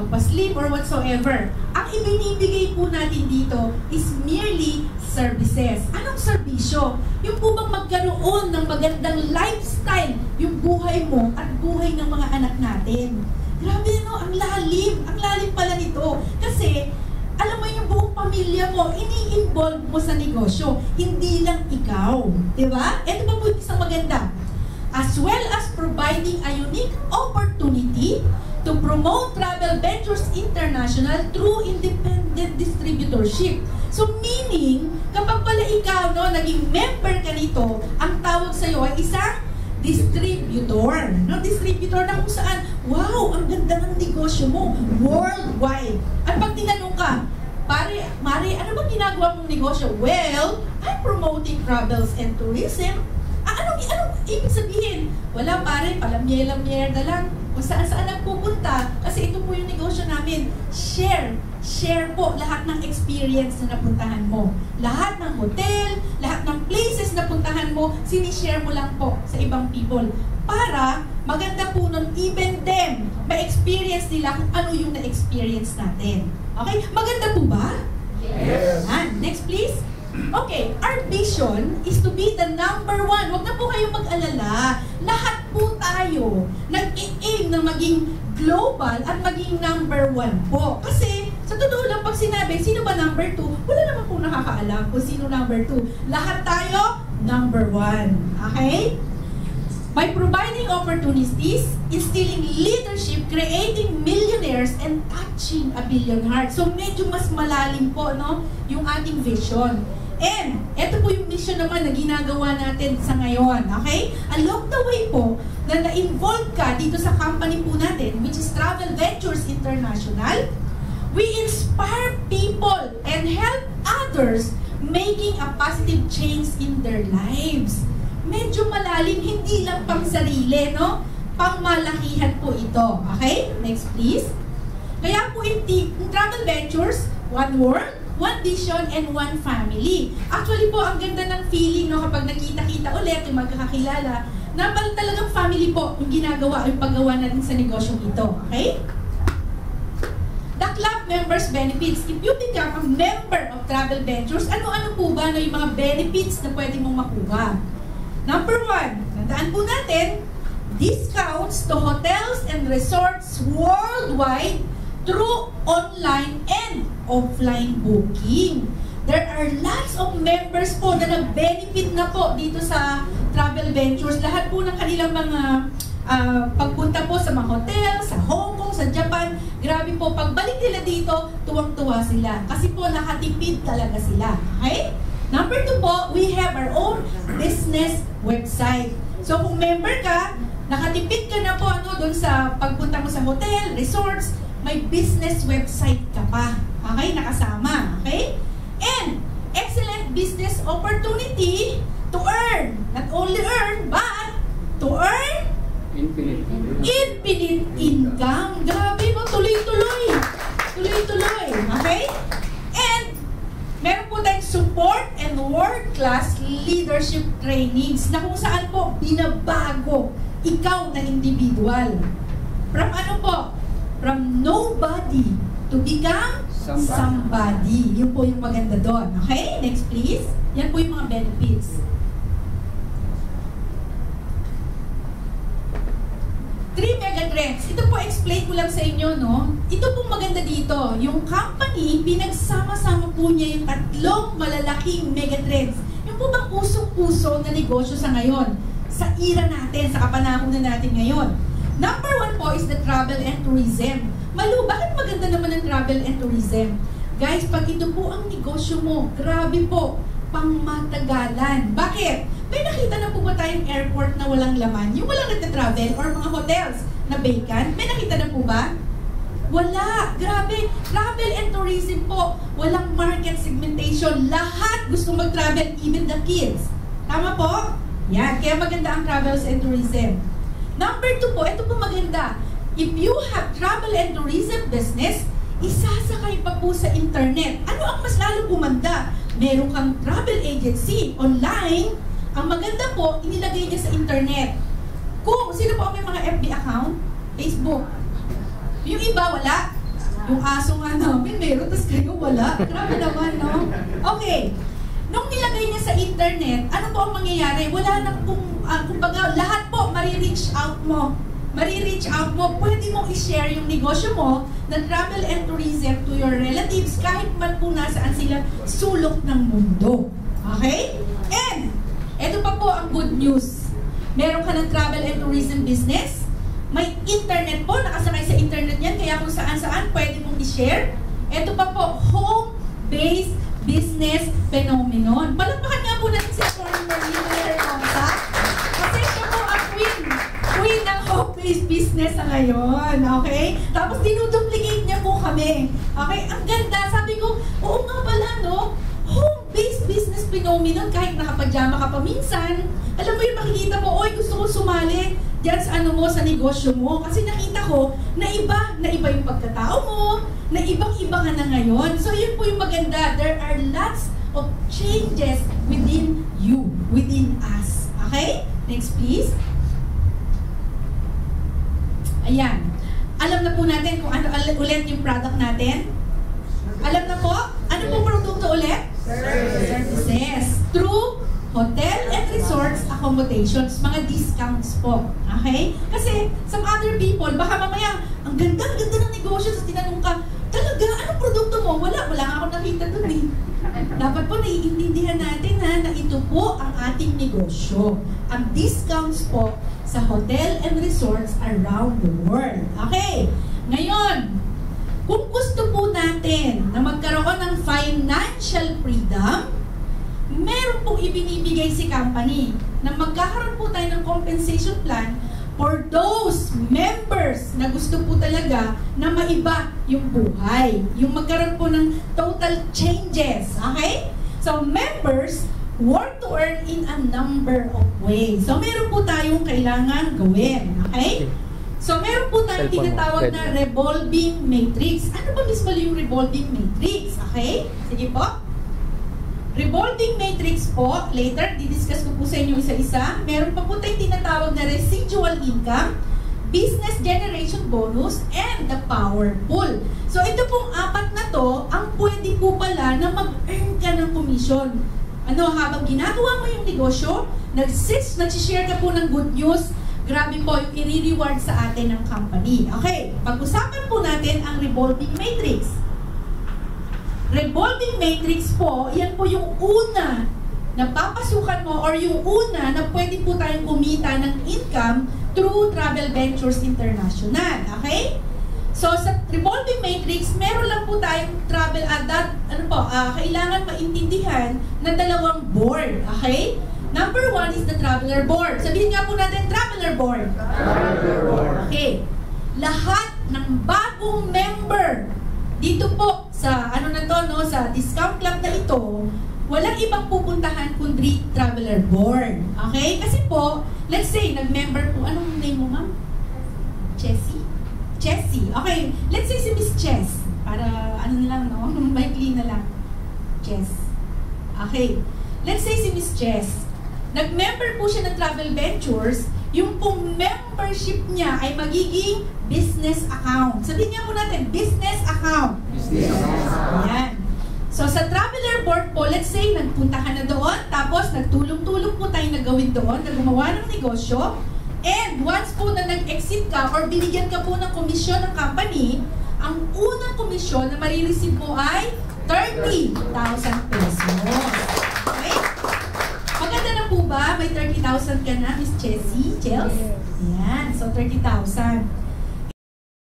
magpa-sleep or whatsoever. Ang ibinibigay po natin dito is merely services. Anong serbisyo? Yung po bang magkaroon ng magandang lifestyle yung buhay mo at buhay ng mga anak natin. Grabe no, ang lalim, ang lalim pala nito. Kasi, alam mo yung buong pamilya mo, ini-involve mo sa negosyo, hindi lang ikaw. Di ba? Ito pa po isang maganda. As well as providing a unique opportunity to promote Travel Ventures International through independent distributorship. So meaning, kapag pala ikaw no, naging member ka nito, ang tawag sa'yo ay isang distributor. No, distributor na kung saan, wow, ang ganda ng negosyo mo, worldwide. At pag tinanong ka, pare, Mari, ano bang ginagawa mong negosyo? Well, I'm promoting travels and tourism. Ibig sabihin? Wala pare, palamye-lamye na lang. Kung saan-saan nagpupunta. Kasi ito po yung negosyo namin. Share. Share po lahat ng experience na napuntahan mo. Lahat ng hotel, lahat ng places na puntahan mo, sinishare mo lang po sa ibang people. Para maganda po nun, even them, ma-experience nila kung ano yung na-experience natin. Okay? Maganda po ba? Yes. Ah, next please. Okay, our vision is to be the number one. Huwag na po kayong mag-alala. Lahat po tayo nag-i-aim na maging global at maging number one po. Kasi, sa totoo lang, pag sinabi, sino ba number two? Wala naman po nakakaalam kung sino number two. Lahat tayo, number one. Okay? By providing opportunities, instilling leadership, creating millionaires, and touching a billion hearts. So medyo mas malalim po no, yung ating vision. And, ito po yung mission naman na ginagawa natin sa ngayon, okay? Along the way po, na na-involve ka dito sa company po natin, which is Travel Ventures International, we inspire people and help others making a positive change in their lives. Medyo malalim, hindi lang pang sarili, no? Pangmalakihan po ito. Okay? Next please. Kaya po in, Travel Ventures, one world, one vision, and one family. Actually po, ang ganda ng feeling no, kapag nakita-kita ulit yung magkakakilala, na parang talagang family po yung ginagawa, yung paggawa natin sa negosyong ito. Okay? The club members benefits. If you become a member of Travel Ventures, ano-ano po ba no, yung mga benefits na pwede mong makuha? Number one, tandaan po natin, discounts to hotels and resorts worldwide through online and offline booking. There are lots of members po na nag-benefit na po dito sa Travel Ventures. Lahat po ng kanilang mga uh, pagpunta po sa mga hotel, sa Hong Kong, sa Japan, grabe po, pagbalik nila dito, tuwang-tuwa sila. Kasi po nakatipid talaga sila. Okay? Number two po, we have our own business website. So kung member ka, nakatipid ka na po ano, doon sa pagpunta mo sa hotel, resorts, may business website ka pa. Okay? Nakasama. Okay? And, excellent business opportunity to earn. Not only earn, but to earn Infinite. infinite income. Grabe no, tuloy-tuloy. Tuloy-tuloy. Okay? And, meron po tayong support and world-class leadership trainings na kung saan po binabago ikaw na individual. From ano po? From nobody to become Somebody. somebody. Yun po yung maganda doon. Okay? Next please. Yan po yung mga benefits. Three mega trends. Ito po, explain ko lang sa inyo, no? Ito pong maganda dito. Yung company, pinagsama-sama po niya yung tatlong malalaking mega trends. Yung po bang usong-uso na negosyo sa ngayon? Sa era natin, sa kapanahon na natin ngayon. Number one po is the travel and tourism. Malu, bakit maganda naman ang travel and tourism? Guys, pag ito po ang negosyo mo, grabe po, pangmatagalan. Bakit? May nakita na po ba tayong airport na walang laman? Yung walang nagta-travel or mga hotels na vacant? May nakita na po ba? Wala. Grabe. Travel and tourism po. Walang market segmentation. Lahat gusto mag-travel, even the kids. Tama po? Yan. Kaya maganda ang travels and tourism. Number two po, ito po maganda. If you have travel and tourism business, isasakay pa po sa internet. Ano ang mas lalo gumanda? Meron kang travel agency online. Ang maganda po, inilagay niya sa internet. Kung sino po ang may mga FB account? Facebook. Yung iba wala. Yung aso nga namin, meron, tapos kayo wala. Grabe naman, no? Okay. Nung nilagay niya sa internet, ano po ang mangyayari? Wala na kung, uh, kumbaga, lahat po marireach out mo. Marireach out mo, pwede mong i-share yung negosyo mo na travel and tourism to your relatives kahit man po nasaan sila sulok ng mundo. Okay? And, eto pa po ang good news. Meron ka ng travel and tourism business, may internet po, nakasakay sa internet yan, kaya kung saan-saan pwede mong i-share. Ito pa po, home-based business phenomenon. Palagpakan nga po natin si Atty. Marlene Hermosa. Kasi siya po ang queen. Queen ng home-based business sa ngayon. Okay? Tapos dinuduplicate niya po kami. Okay? Ang ganda. Sabi ko, oo nga pala, no? Home-based business phenomenon. Kahit nakapajama ka pa minsan, alam mo yung makikita mo, oy, gusto ko sumali dyan sa ano mo, sa negosyo mo. Kasi nakita ko na iba, na iba yung pagkatao mo, na ibang-iba ka na ngayon. So yun po yung maganda. There are lots of changes within you, within us. Okay? Next please. Ayan. Alam na po natin kung ano ulit yung product natin. Alam na po? Ano pong produkto ulit? Services. Through hotel and resorts accommodations, mga discounts po. Okay? Kasi some other people, baka mamaya, ang ganda, ang ganda ng negosyo, sa tinanong ka, produkto mo? Wala, wala akong nakita dun eh. Dapat po naiintindihan natin ha, na ito po ang ating negosyo. Ang discounts po sa hotel and resorts around the world. Okay, ngayon, kung gusto po natin na magkaroon ng financial freedom, meron pong ibinibigay si company na magkakaroon po tayo ng compensation plan for those members na gusto po talaga na maiba yung buhay. Yung magkaroon po ng total changes. Okay? So, members work to earn in a number of ways. So, meron po tayong kailangan gawin. Okay? So, meron po tayong tinatawag na revolving matrix. Ano ba mismo yung revolving matrix? Okay? Sige po. Revolving matrix po, later, didiscuss ko po sa inyo isa-isa. Meron pa po tayong tinatawag na residual income, business generation bonus, and the power pool. So ito pong apat na to, ang pwede po pala na mag-earn ka ng commission. Ano, habang ginagawa mo yung negosyo, nag-sis, nag-share ka po ng good news, grabe po yung i-reward sa atin ng company. Okay, pag-usapan po natin ang revolving matrix. Revolving matrix po, yan po yung una na papasukan mo or yung una na pwede po tayong kumita ng income through Travel Ventures International. Okay? So, sa revolving matrix, meron lang po tayong travel at that, ano po, uh, kailangan maintindihan na dalawang board. Okay? Number one is the traveler board. Sabihin nga po natin, traveler board. Traveler board. Okay. Lahat ng bagong member dito po sa ano na to no sa discount club na ito walang ibang pupuntahan kundi traveler board okay? Kasi po let's say nag-member po anong name mo ma'am? Chessy Chessy okay let's say si Miss Chess para ano na lang no? Maikli na lang. Chess okay. Let's say si Miss Chess nag-member po siya ng Travel Ventures. Yung pong membership niya ay magiging business account. Sabihin niya po natin, business account. Business account. Yan. So sa traveler board po, let's say, nagpunta ka na doon, tapos nagtulong-tulong po tayo na gawin doon, na gumawa ng negosyo, and once po na nag-exit ka or binigyan ka po ng komisyon ng company, ang unang komisyon na marireceive mo ay 30,000 pesos. Maganda na po ba? May 30,000 ka na, Miss Jessie? Chels? Yes. Yan. So, 30,000.